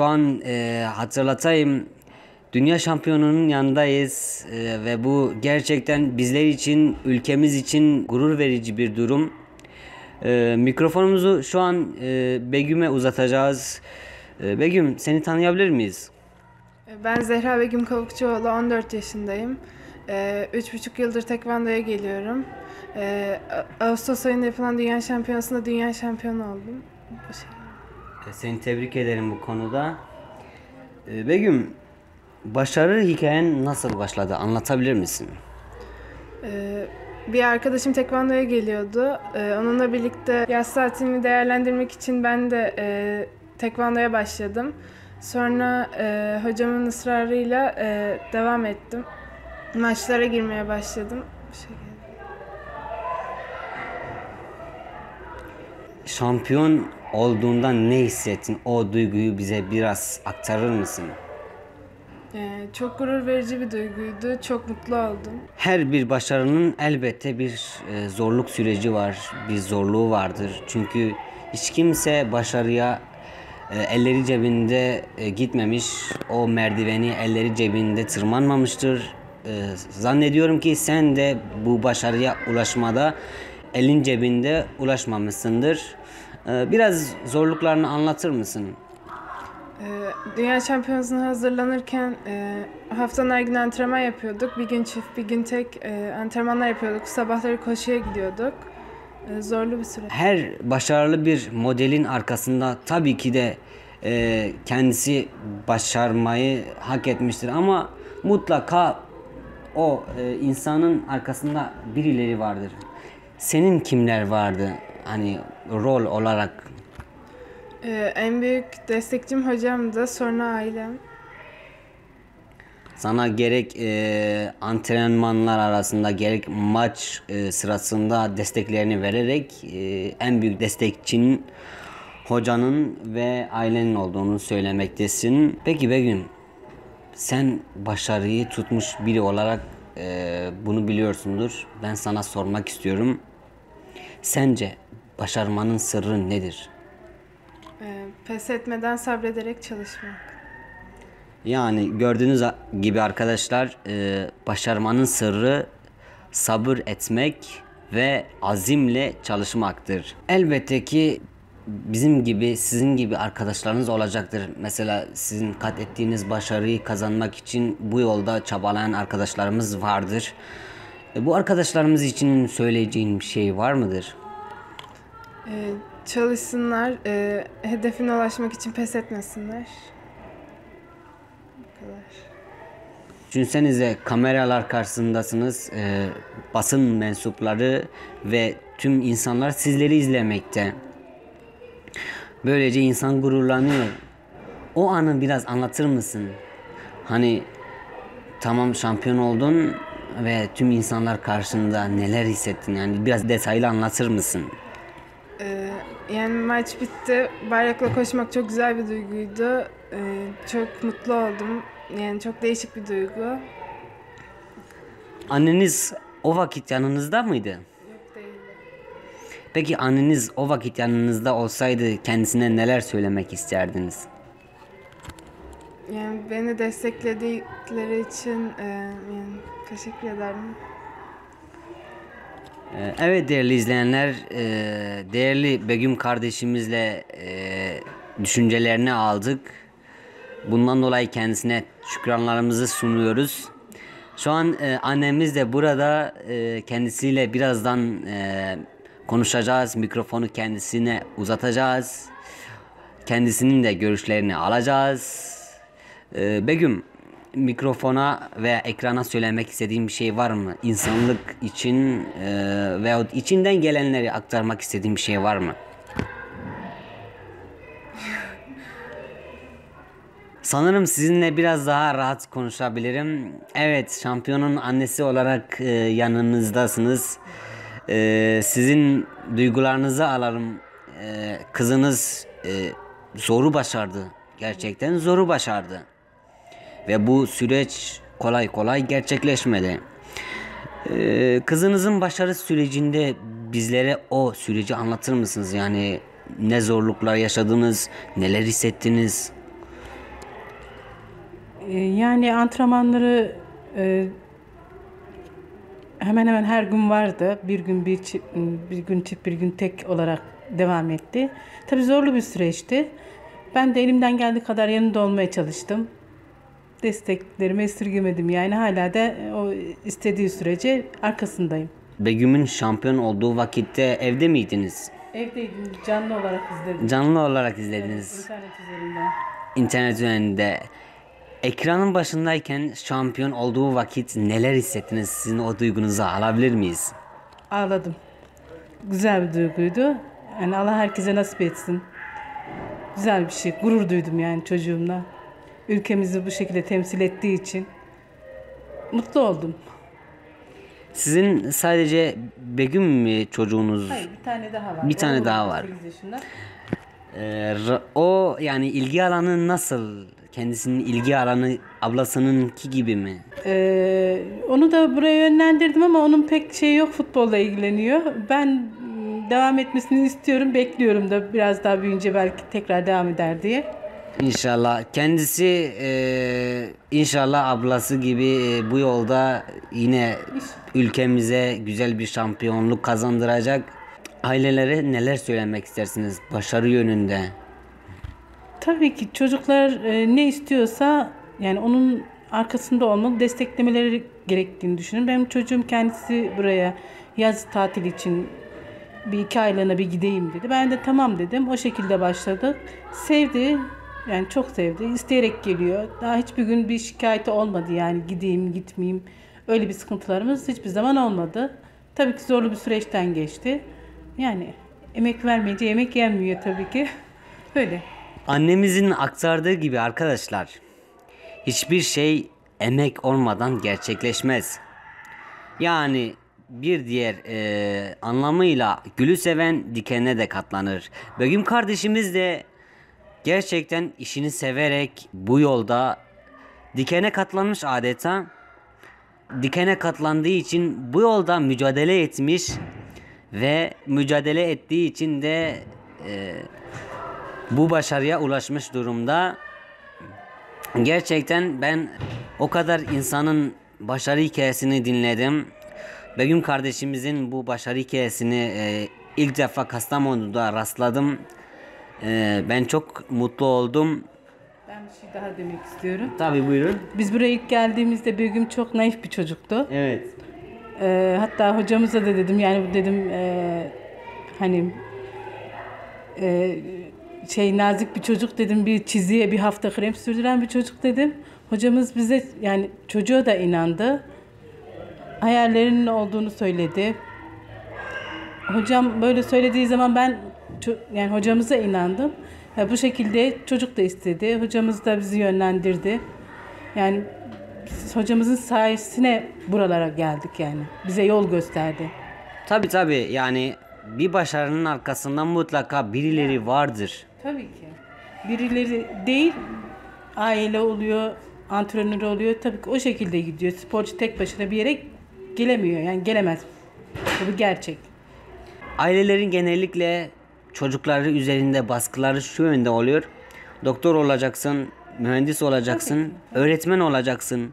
şu an e, hatırlatayım dünya şampiyonunun yanındayız e, ve bu gerçekten bizler için ülkemiz için gurur verici bir durum. E, mikrofonumuzu şu an e, Begüm'e uzatacağız. E, Begüm seni tanıyabilir miyiz? Ben Zehra Begüm Kavukçuoğlu, 14 yaşındayım. Ee, Üç buçuk yıldır tekvandoya geliyorum. Ee, Ağustos ayında yapılan dünya şampiyonasında dünya şampiyonu oldum. Bu şey. E, Seni tebrik ederim bu konuda. E, Begüm, başarı hikayen nasıl başladı? Anlatabilir misin? Ee, bir arkadaşım tekvandoya geliyordu. Ee, onunla birlikte yaz tatilimi değerlendirmek için ben de e, tekvandoya başladım. Sonra e, hocamın ısrarıyla e, devam ettim. Maçlara girmeye başladım. Bu şekilde. Şampiyon olduğundan ne hissettin? O duyguyu bize biraz aktarır mısın? Ee, çok gurur verici bir duyguydu. Çok mutlu oldum. Her bir başarının elbette bir e, zorluk süreci var, bir zorluğu vardır. Çünkü hiç kimse başarıya e, elleri cebinde e, gitmemiş, o merdiveni elleri cebinde tırmanmamıştır. E, zannediyorum ki sen de bu başarıya ulaşmada elin cebinde ulaşmamışsındır. E, biraz zorluklarını anlatır mısın? Ee, Dünya Şampiyonası'na hazırlanırken e, haftanın her gün antrenman yapıyorduk. Bir gün çift, bir gün tek e, antrenmanlar yapıyorduk. Sabahları koşuya gidiyorduk. E, zorlu bir süreç. her başarılı bir modelin arkasında tabii ki de e, kendisi başarmayı hak etmiştir ama mutlaka o e, insanın arkasında birileri vardır. Senin kimler vardı hani rol olarak? E, en büyük destekçim hocamdı. Sonra ailem. Sana gerek e, antrenmanlar arasında gerek maç e, sırasında desteklerini vererek e, en büyük destekçinin hocanın ve ailenin olduğunu söylemektesin. Peki Begüm sen başarıyı tutmuş biri olarak e, bunu biliyorsundur. Ben sana sormak istiyorum. Sence başarmanın sırrı nedir? E, pes etmeden sabrederek çalışmak. Yani gördüğünüz gibi arkadaşlar e, başarmanın sırrı sabır etmek ve azimle çalışmaktır. Elbette ki bizim gibi sizin gibi arkadaşlarınız olacaktır. Mesela sizin kat ettiğiniz başarıyı kazanmak için bu yolda çabalayan arkadaşlarımız vardır. E, bu arkadaşlarımız için söyleyeceğin bir şey var mıdır? E, çalışsınlar. E, hedefine ulaşmak için pes etmesinler. Bu kadar. Düşünsenize kameralar karşısındasınız, e, basın mensupları ve tüm insanlar sizleri izlemekte. Böylece insan gururlanıyor. O anı biraz anlatır mısın? Hani tamam şampiyon oldun ve tüm insanlar karşında neler hissettin? Yani biraz detaylı anlatır mısın? Ee, yani maç bitti. Bayrakla koşmak çok güzel bir duyguydu. Ee, çok mutlu oldum. Yani çok değişik bir duygu. Anneniz o vakit yanınızda mıydı? Peki anneniz o vakit yanınızda olsaydı kendisine neler söylemek isterdiniz? Yani beni destekledikleri için e, yani teşekkür ederim. Ee, Evet değerli izleyenler, e, değerli Begüm kardeşimizle e, düşüncelerini aldık. Bundan dolayı kendisine şükranlarımızı sunuyoruz. Şu an e, annemiz de burada kendisiyle birazdan konuşacağız. Mikrofonu kendisine uzatacağız. Kendisinin de görüşlerini alacağız. Begüm, mikrofona ve ekrana söylemek istediğin bir şey var mı? İnsanlık için e, veyahut içinden gelenleri aktarmak istediğin bir şey var mı? Sanırım sizinle biraz daha rahat konuşabilirim. Evet, şampiyonun annesi olarak e, yanınızdasınız. E, sizin duygularınızı alalım. E, kızınız e, zoru başardı. Gerçekten zoru başardı. Ve bu süreç kolay kolay gerçekleşmedi. Ee, kızınızın başarı sürecinde bizlere o süreci anlatır mısınız? Yani ne zorluklar yaşadınız, neler hissettiniz? E, yani antrenmanları e, hemen hemen her gün vardı. Bir gün bir çift, bir gün çift, bir gün tek olarak devam etti. Tabii zorlu bir süreçti. Ben de elimden geldiği kadar yanında olmaya çalıştım. Desteklerimi esirgemedim. Yani hala da o istediği sürece arkasındayım. Begüm'ün şampiyon olduğu vakitte evde miydiniz? Evdeydim, canlı olarak izledim. Canlı olarak izlediniz. İnternet üzerinden. İnternet üzerinde. Ekranın başındayken şampiyon olduğu vakit neler hissettiniz? Sizin o duygunuzu alabilir miyiz? Ağladım. Güzel bir duyguydu. Yani Allah herkese nasip etsin. Güzel bir şey. Gurur duydum yani çocuğumla. Ülkemizi bu şekilde temsil ettiği için mutlu oldum. Sizin sadece Begüm mü çocuğunuz? Hayır bir tane daha var. Bir tane Oğlum daha var. 8 yaşında. Ee, o yani ilgi alanı nasıl? Kendisinin ilgi alanı ablasınınki gibi mi? Ee, onu da buraya yönlendirdim ama onun pek şeyi yok futbolla ilgileniyor. Ben mm, devam etmesini istiyorum, bekliyorum da biraz daha büyüyünce belki tekrar devam eder diye. İnşallah kendisi e, inşallah ablası gibi e, bu yolda yine ülkemize güzel bir şampiyonluk kazandıracak. Ailelere neler söylemek istersiniz başarı yönünde? Tabii ki çocuklar e, ne istiyorsa yani onun arkasında olmalı, desteklemeleri gerektiğini düşünüyorum. Benim çocuğum kendisi buraya yaz tatili için bir iki aylığına bir gideyim dedi. Ben de tamam dedim. O şekilde başladık. Sevdi. Yani çok sevdi. İsteyerek geliyor. Daha hiçbir gün bir şikayeti olmadı yani gideyim gitmeyeyim. Öyle bir sıkıntılarımız hiçbir zaman olmadı. Tabii ki zorlu bir süreçten geçti. Yani emek vermeyince yemek yenmiyor tabii ki. Öyle. Annemizin aktardığı gibi arkadaşlar hiçbir şey emek olmadan gerçekleşmez. Yani bir diğer e, anlamıyla gülü seven dikenine de katlanır. Begüm kardeşimiz de gerçekten işini severek bu yolda dikene katlanmış adeta. Dikene katlandığı için bu yolda mücadele etmiş ve mücadele ettiği için de e, bu başarıya ulaşmış durumda. Gerçekten ben o kadar insanın başarı hikayesini dinledim. Begüm kardeşimizin bu başarı hikayesini e, ilk defa Kastamonu'da rastladım. E, ben çok mutlu oldum. Ben bir şey daha demek istiyorum. Tabii buyurun. Biz buraya ilk geldiğimizde Begüm çok naif bir çocuktu. Evet. Ee, hatta hocamıza da dedim yani dedim e, hani e, şey nazik bir çocuk dedim bir çiziye bir hafta krem sürdüren bir çocuk dedim. Hocamız bize yani çocuğa da inandı. Hayallerinin olduğunu söyledi. Hocam böyle söylediği zaman ben yani hocamıza inandım. Ya bu şekilde çocuk da istedi. Hocamız da bizi yönlendirdi. Yani hocamızın sayesine buralara geldik yani. Bize yol gösterdi. Tabii tabii yani bir başarının arkasından mutlaka birileri vardır. Tabii ki. Birileri değil, aile oluyor, antrenör oluyor. Tabii ki o şekilde gidiyor. Sporcu tek başına bir yere gelemiyor. Yani gelemez. Bu bir gerçek. Ailelerin genellikle çocukları üzerinde baskıları şu yönde oluyor. Doktor olacaksın, mühendis olacaksın, öğretmen olacaksın.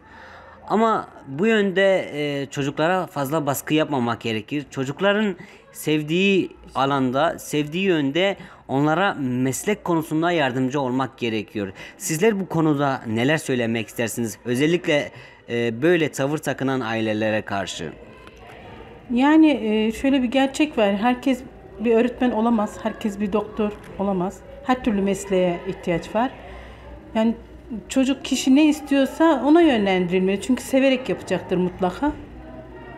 Ama bu yönde e, çocuklara fazla baskı yapmamak gerekir. Çocukların sevdiği alanda, sevdiği yönde onlara meslek konusunda yardımcı olmak gerekiyor. Sizler bu konuda neler söylemek istersiniz? Özellikle e, böyle tavır takınan ailelere karşı. Yani e, şöyle bir gerçek var. Herkes bir öğretmen olamaz. Herkes bir doktor olamaz. Her türlü mesleğe ihtiyaç var. Yani çocuk kişi ne istiyorsa ona yönlendirilmeli. Çünkü severek yapacaktır mutlaka.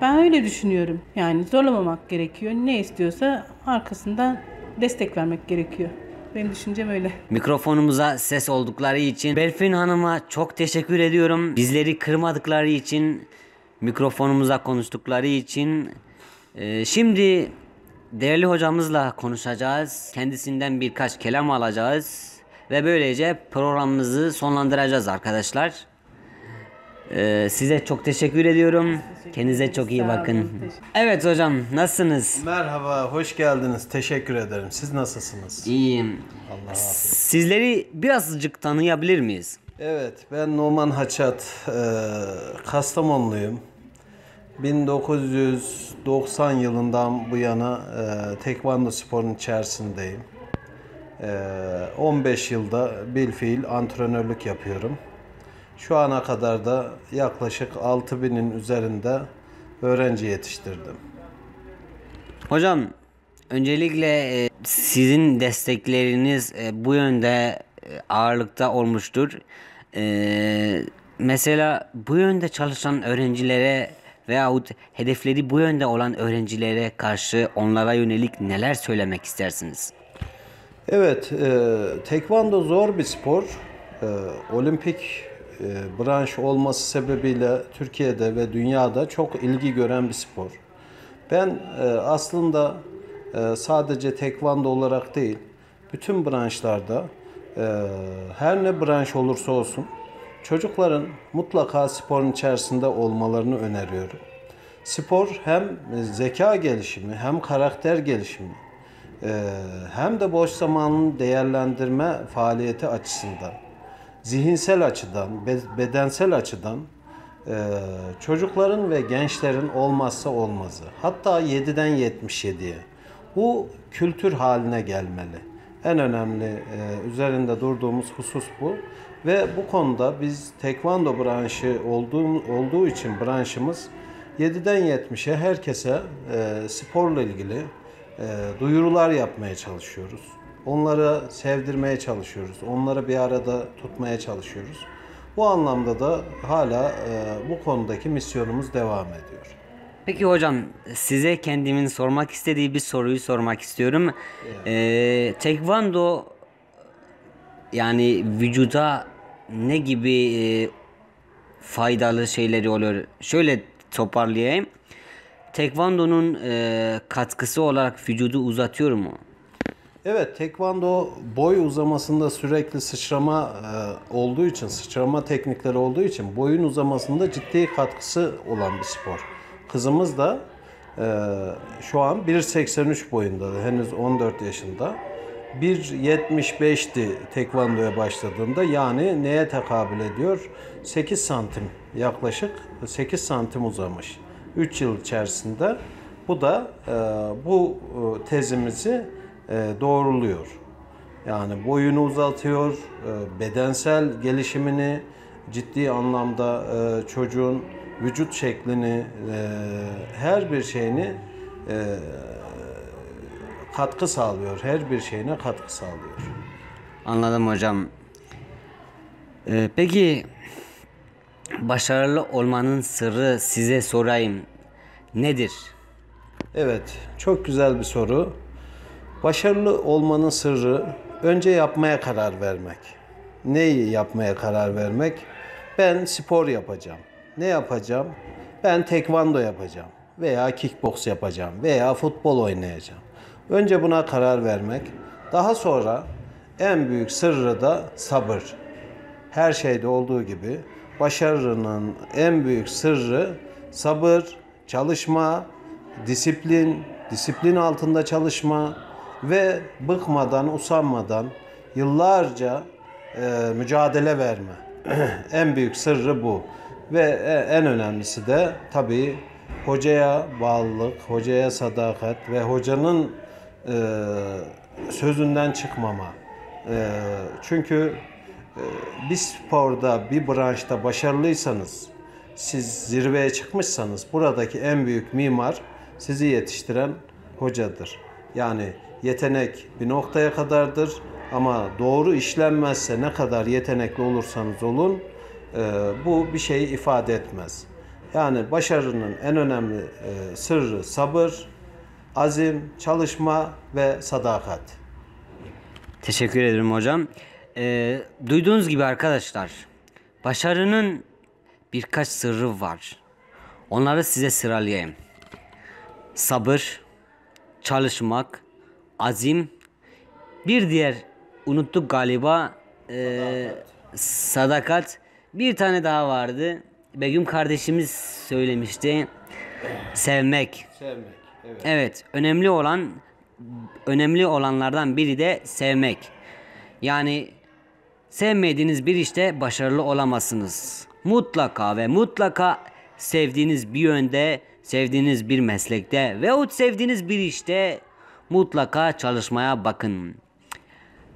Ben öyle düşünüyorum. Yani zorlamamak gerekiyor. Ne istiyorsa arkasından destek vermek gerekiyor. Benim düşüncem öyle. Mikrofonumuza ses oldukları için Berfin Hanım'a çok teşekkür ediyorum. Bizleri kırmadıkları için, mikrofonumuza konuştukları için. Ee, şimdi değerli hocamızla konuşacağız. Kendisinden birkaç kelam alacağız. Ve böylece programımızı sonlandıracağız arkadaşlar. Ee, size çok teşekkür ediyorum. Kendinize çok iyi bakın. olun, teşekkür- Evet hocam nasılsınız? Merhaba, hoş geldiniz. Teşekkür ederim. Siz nasılsınız? İyiyim. Allah Sizleri birazcık tanıyabilir miyiz? Evet, ben Numan Haçat, e, Kastamonluyum. 1990 yılından bu yana e, tekvando sporun içerisindeyim. E, 15 yılda bilfiil antrenörlük yapıyorum. Şu ana kadar da yaklaşık 6000'in üzerinde öğrenci yetiştirdim. Hocam öncelikle e, sizin destekleriniz e, bu yönde e, ağırlıkta olmuştur. E, mesela bu yönde çalışan öğrencilere veyahut hedefleri bu yönde olan öğrencilere karşı onlara yönelik neler söylemek istersiniz? Evet, e, tekvando zor bir spor. E, olimpik e, branş olması sebebiyle Türkiye'de ve dünyada çok ilgi gören bir spor. Ben e, aslında e, sadece tekvando olarak değil, bütün branşlarda e, her ne branş olursa olsun çocukların mutlaka sporun içerisinde olmalarını öneriyorum. Spor hem zeka gelişimi hem karakter gelişimi ee, hem de boş zamanın değerlendirme faaliyeti açısından, zihinsel açıdan, be- bedensel açıdan e, çocukların ve gençlerin olmazsa olmazı. Hatta 7'den 77'ye. Bu kültür haline gelmeli. En önemli e, üzerinde durduğumuz husus bu. Ve bu konuda biz tekvando branşı olduğu, olduğu için branşımız 7'den 70'e herkese e, sporla ilgili e, duyurular yapmaya çalışıyoruz. Onları sevdirmeye çalışıyoruz. Onları bir arada tutmaya çalışıyoruz. Bu anlamda da hala e, bu konudaki misyonumuz devam ediyor. Peki hocam size kendimin sormak istediği bir soruyu sormak istiyorum. Ee, tekvando yani vücuda ne gibi e, faydalı şeyleri oluyor? Şöyle toparlayayım. Tekvando'nun e, katkısı olarak vücudu uzatıyor mu? Evet, tekvando boy uzamasında sürekli sıçrama e, olduğu için, sıçrama teknikleri olduğu için boyun uzamasında ciddi katkısı olan bir spor. Kızımız da e, şu an 1.83 boyunda, henüz 14 yaşında. 1.75'ti tekvandoya başladığında yani neye tekabül ediyor? 8 santim yaklaşık 8 santim uzamış. 3 yıl içerisinde bu da e, bu e, tezimizi e, doğruluyor. Yani boyunu uzatıyor, e, bedensel gelişimini ciddi anlamda e, çocuğun vücut şeklini, e, her bir şeyini e, katkı sağlıyor. Her bir şeyine katkı sağlıyor. Anladım hocam. Ee, peki başarılı olmanın sırrı size sorayım. Nedir? Evet, çok güzel bir soru. Başarılı olmanın sırrı önce yapmaya karar vermek. Neyi yapmaya karar vermek? Ben spor yapacağım. Ne yapacağım? Ben tekvando yapacağım veya kickbox yapacağım veya futbol oynayacağım. Önce buna karar vermek. Daha sonra en büyük sırrı da sabır. Her şeyde olduğu gibi başarının en büyük sırrı sabır, çalışma, disiplin, disiplin altında çalışma ve bıkmadan, usanmadan yıllarca e, mücadele verme. en büyük sırrı bu. Ve e- en önemlisi de tabii hocaya bağlılık, hocaya sadakat ve hocanın sözünden çıkmama. E, çünkü e, bir sporda, bir branşta başarılıysanız, siz zirveye çıkmışsanız buradaki en büyük mimar sizi yetiştiren hocadır. Yani yetenek bir noktaya kadardır ama doğru işlenmezse ne kadar yetenekli olursanız olun e, bu bir şey ifade etmez. Yani başarının en önemli e, sırrı sabır, azim, çalışma ve sadakat. Teşekkür ederim hocam. Ee, duyduğunuz gibi arkadaşlar, başarının birkaç sırrı var. Onları size sıralayayım. Sabır, çalışmak, azim, bir diğer unuttuk galiba ee, sadakat. Bir tane daha vardı. Begüm kardeşimiz söylemişti. Sevmek. Sevmek. Evet. Evet, önemli olan önemli olanlardan biri de sevmek. Yani sevmediğiniz bir işte başarılı olamazsınız. Mutlaka ve mutlaka sevdiğiniz bir yönde, sevdiğiniz bir meslekte veyahut sevdiğiniz bir işte mutlaka çalışmaya bakın.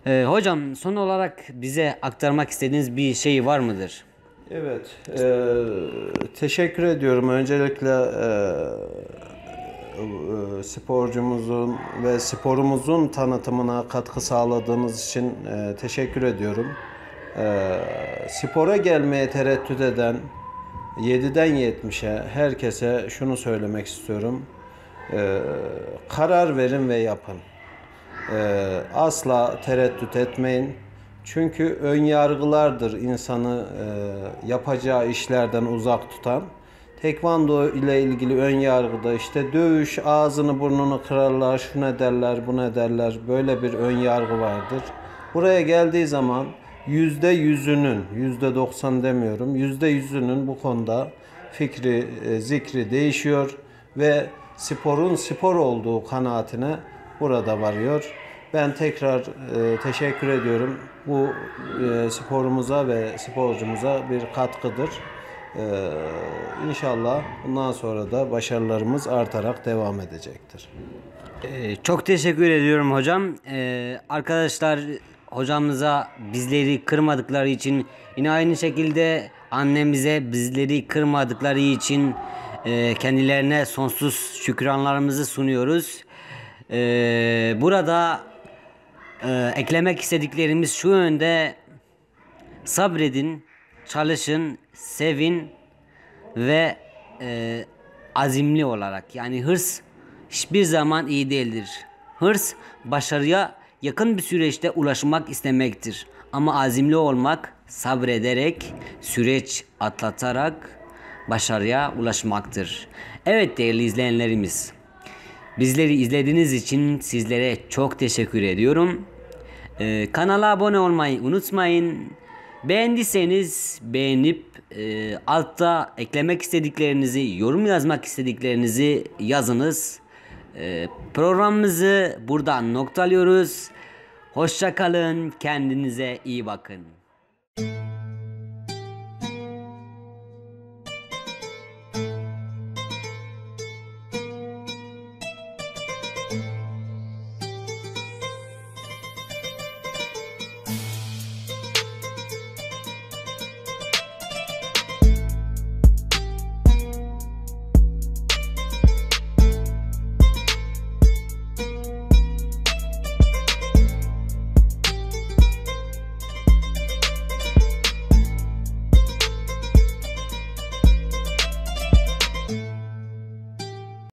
Ee, hocam son olarak bize aktarmak istediğiniz bir şey var mıdır? Evet, e, teşekkür ediyorum. Öncelikle e, e, sporcumuzun ve sporumuzun tanıtımına katkı sağladığınız için e, teşekkür ediyorum. E, spora gelmeye tereddüt eden 7'den 70'e herkese şunu söylemek istiyorum. E, karar verin ve yapın. Asla tereddüt etmeyin. Çünkü ön yargılardır insanı e, yapacağı işlerden uzak tutan. Tekvando ile ilgili ön yargıda işte dövüş, ağzını burnunu kırarlar, şu ne derler, bu ne derler. Böyle bir ön yargı vardır. Buraya geldiği zaman yüzde yüzünün, yüzde doksan demiyorum, yüzde yüzünün bu konuda fikri, e, zikri değişiyor ve sporun spor olduğu kanaatine burada varıyor. Ben tekrar e, teşekkür ediyorum. Bu e, sporumuza ve sporcumuza bir katkıdır. E, inşallah bundan sonra da başarılarımız artarak devam edecektir. Ee, çok teşekkür ediyorum hocam. Ee, arkadaşlar hocamıza bizleri kırmadıkları için yine aynı şekilde annemize bizleri kırmadıkları için e, kendilerine sonsuz şükranlarımızı sunuyoruz. Ee, burada e, eklemek istediklerimiz şu yönde sabredin, çalışın, sevin ve e, azimli olarak yani hırs hiçbir zaman iyi değildir. Hırs başarıya yakın bir süreçte ulaşmak istemektir. Ama azimli olmak sabrederek, süreç atlatarak başarıya ulaşmaktır. Evet değerli izleyenlerimiz. Bizleri izlediğiniz için sizlere çok teşekkür ediyorum. Ee, kanala abone olmayı unutmayın. Beğendiyseniz beğenip e, altta eklemek istediklerinizi, yorum yazmak istediklerinizi yazınız. E, programımızı buradan noktalıyoruz. Hoşça kalın, kendinize iyi bakın.